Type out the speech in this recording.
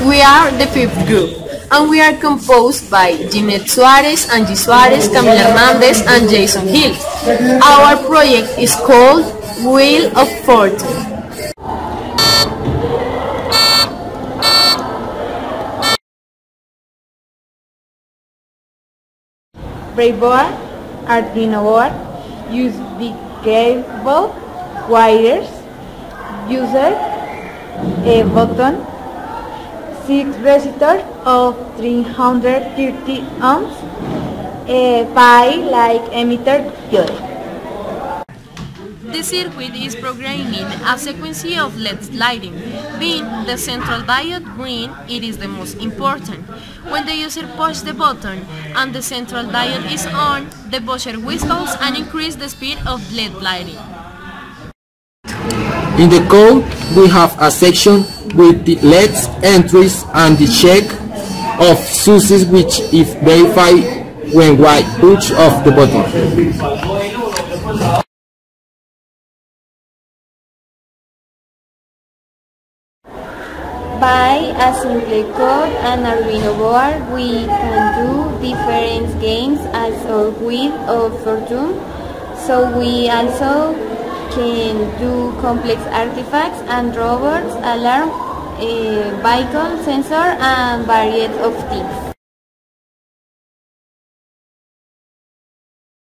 We are the fifth group, and we are composed by Ginette Suarez, Angie Suarez, Camila Hernandez, and Jason Hill. Our project is called Wheel of Fortune. Breadboard, Arduino board, the cable, wires, user, a button, six resistors of 330 ohms, a eh, pi like emitter diode. The circuit is programming a sequence of LED lighting. Being the central diode green, it is the most important. When the user pushes the button and the central diode is on, the buzzer whistles and increases the speed of LED lighting. In the code, we have a section with the LEDs entries and the check of sources which if verified when white push of the button. By a simple code and Arduino board, we can do different games as our Wheel of Fortune. So we also can do complex artifacts and robots, alarm, uh, vehicle, sensor, and variety of things.